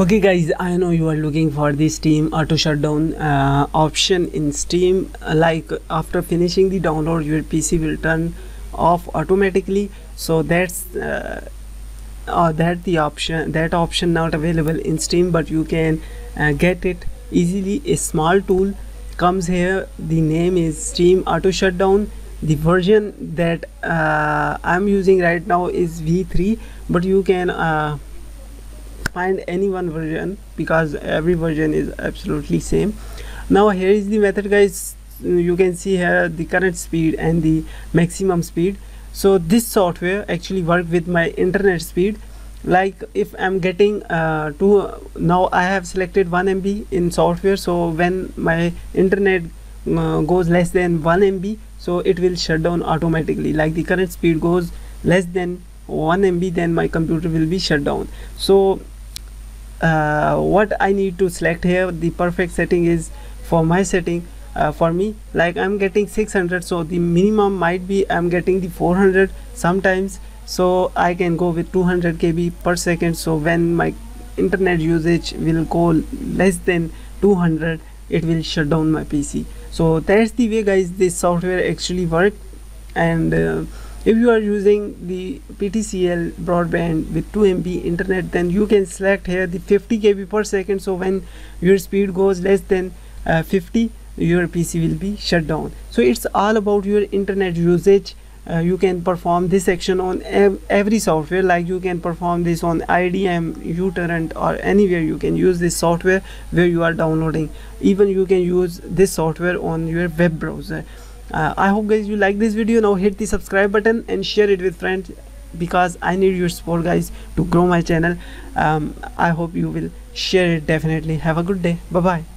okay guys i know you are looking for the steam auto shutdown uh, option in steam. Uh, like after finishing the download your pc will turn off automatically. So that's uh, uh, that the option that option not available in steam but you can uh, get it easily. A small tool comes here. The name is steam auto shutdown. The version that uh, i'm using right now is v3 but you can find any one version because every version is absolutely same. Now here is the method guys. You can see here the current speed and the maximum speed. So this software actually work with my internet speed. Like if i'm getting uh, to now i have selected 1 mb in software. So when my internet uh, goes less than 1 mb so it will shut down automatically. Like the current speed goes less than 1 mb then my computer will be shut down. So uh, what I need to select here the perfect setting is for my setting uh, for me like I'm getting 600 so the minimum might be I'm getting the 400 sometimes so I can go with 200 KB per second so when my internet usage will go less than 200 it will shut down my PC so that's the way guys this software actually work and uh, if you are using the PTCL broadband with 2 MB internet then you can select here the 50 KB per second. So when your speed goes less than uh, 50 your PC will be shut down. So it's all about your internet usage. Uh, you can perform this action on ev every software. Like you can perform this on IDM, uTorrent or anywhere you can use this software where you are downloading. Even you can use this software on your web browser uh, i hope guys you like this video. Now hit the subscribe button and share it with friends because i need your support guys to grow my channel. Um, i hope you will share it definitely. Have a good day. Bye bye